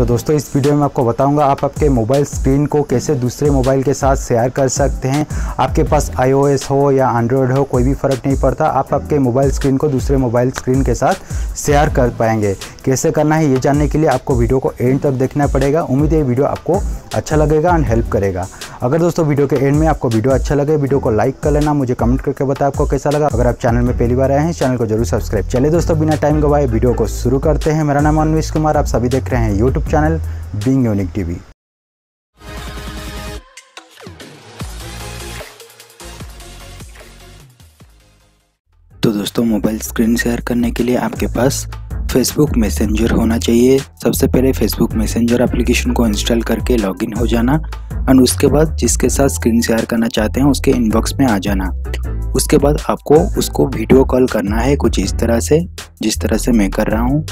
तो दोस्तों, इस वीडियो में आपको बताऊँगा आप आपके मोबाइल स्क्रीन को कैसे दूसरे मोबाइल के साथ शेयर कर सकते हैं। आपके पास आईओएस हो या एंड्रॉयड हो, कोई भी फ़र्क नहीं पड़ता। आप आपके मोबाइल स्क्रीन को दूसरे मोबाइल स्क्रीन के साथ शेयर कर पाएँगे। कैसे करना है, ये जानने के लिए आपको वीडियो को एंड तक देखना पड़ेगा। उम्मीद है वीडियो आपको अच्छा लगेगा एंड हेल्प करेगा। अगर दोस्तों वीडियो के एंड में आपको वीडियो अच्छा लगे, वीडियो को लाइक कर लेना, मुझे कमेंट करके बताएँ आपको कैसा लगा। अगर आप चैनल में पहली बार आए हैं चैनल को ज़रूर सब्सक्राइब चलिए दोस्तों, बिना टाइम गवाए वीडियो को शुरू करते हैं। मेरा नाम अनविश कुमार, आप सभी देख रहे हैं YouTube channel Being Unique TV तो दोस्तों मोबाइल स्क्रीन शेयर करने के लिए आपके पास फेसबुक मैसेंजर होना चाहिए। सबसे पहले फेसबुक मैसेंजर एप्लीकेशन को इंस्टॉल करके लॉगिन हो जाना एंड उसके बाद जिसके साथ स्क्रीन शेयर करना चाहते हैं, उसके इनबॉक्स में आ जाना। उसके बाद आपको उसको वीडियो कॉल करना है कुछ इस तरह से, जिस तरह से मैं कर रहा हूँ।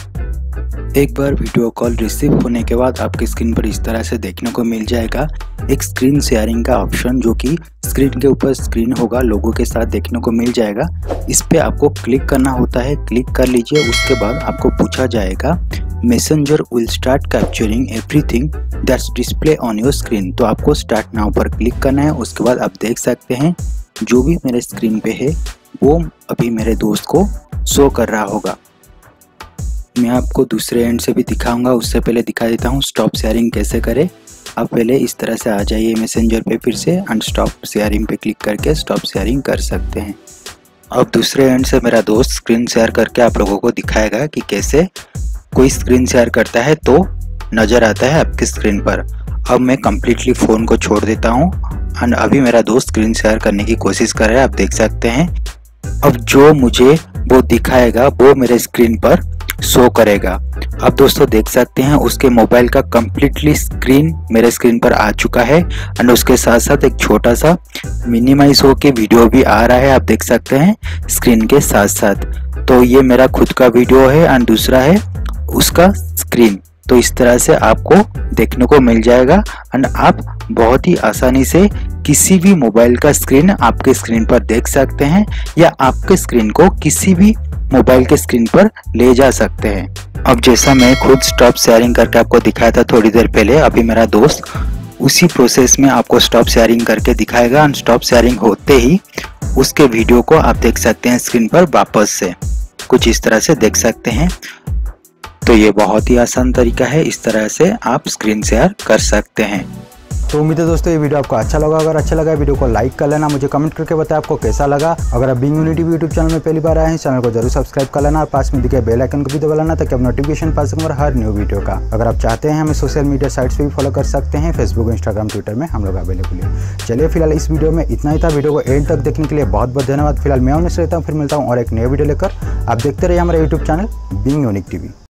एक बार वीडियो कॉल रिसीव होने के बाद आपके स्क्रीन पर इस तरह से देखने को मिल जाएगा। एक स्क्रीन शेयरिंग का ऑप्शन जो कि स्क्रीन के ऊपर स्क्रीन होगा, लोगों के साथ देखने को मिल जाएगा। इस पे आपको क्लिक करना होता है। क्लिक कर लीजिए, उसके बाद आपको पूछा जाएगा Messenger will start capturing everything that's display on your screen तो आपको स्टार्ट नाउ पर क्लिक करना है। उसके बाद आप देख सकते हैं, जो भी मेरे स्क्रीन पे है, वो अभी मेरे दोस्त को शो कर रहा होगा। मैं आपको दूसरे एंड से भी दिखाऊँगा, उससे पहले दिखा देता हूँ स्टॉप शेयरिंग कैसे करें। आप पहले इस तरह से आ जाइए मैसेंजर पे, फिर से अनस्टॉप शेयरिंग पे क्लिक करके स्टॉप शेयरिंग कर सकते हैं। अब दूसरे एंड से मेरा दोस्त स्क्रीन शेयर करके आप लोगों को दिखाएगा कि कैसे कोई स्क्रीन शेयर करता है तो नज़र आता है आपकी स्क्रीन पर। अब मैं कम्प्लीटली फ़ोन को छोड़ देता हूँ एंड अभी मेरा दोस्त स्क्रीन शेयर करने की कोशिश कर रहा है, आप देख सकते हैं। अब जो मुझे वो दिखाएगा, वो मेरे स्क्रीन पर शो करेगा। अब दोस्तों देख सकते हैं, उसके मोबाइल का कम्प्लीटली स्क्रीन मेरे स्क्रीन पर आ चुका है एंड उसके साथ साथ एक छोटा सा मिनिमाइज हो के वीडियो भी आ रहा है, आप देख सकते हैं स्क्रीन के साथ साथ तो ये मेरा खुद का वीडियो है एंड दूसरा है उसका स्क्रीन तो इस तरह से आपको देखने को मिल जाएगा एंड आप बहुत ही आसानी से किसी भी मोबाइल का स्क्रीन आपके स्क्रीन पर देख सकते हैं या आपके स्क्रीन को किसी भी मोबाइल के स्क्रीन पर ले जा सकते हैं। अब जैसा मैं खुद स्टॉप शेयरिंग करके आपको दिखाया था थोड़ी देर पहले, अभी मेरा दोस्त उसी प्रोसेस में आपको स्टॉप शेयरिंग करके दिखाएगा। एंड स्टॉप शेयरिंग होते ही उसके वीडियो को आप देख सकते हैं स्क्रीन पर वापस से। कुछ इस तरह से देख सकते हैं। तो ये बहुत ही आसान तरीका है। इस तरह से आप स्क्रीन शेयर कर सकते हैं। तो उम्मीद है दोस्तों, ये वीडियो आपको अच्छा लगा अगर अच्छा लगा वीडियो को लाइक कर लेना, मुझे कमेंट करके बताया आपको कैसा लगा। अगर आप बिंग यूनिटी यूट्यूब चैनल में पहली बार आए हैं, चैनल को ज़रूर सब्सक्राइब कर लेना और पास में दिखे बेल आइकन को भी दबा लेना ताकि आप नोटिफिकेशन पा सकें हर न्यू वीडियो का। अगर आप चाहते हैं, हमें सोशल मीडिया साइट्स पर भी फॉलो कर सकते हैं फेसबुक इंस्टाग्राम ट्विटर में हम लोग अवेलेबल है। चलिए, फ़िलहाल इस वीडियो में इतना ही था। वीडियो को एंड तक देखने के लिए बहुत बहुत धन्यवाद। फ़िलहाल मैं उन्नीस रहता हूँ, फिर मिलता हूँ और एक नए वीडियो लेकर। आप देखते रहिए हमारे YouTube channel Being Unique TV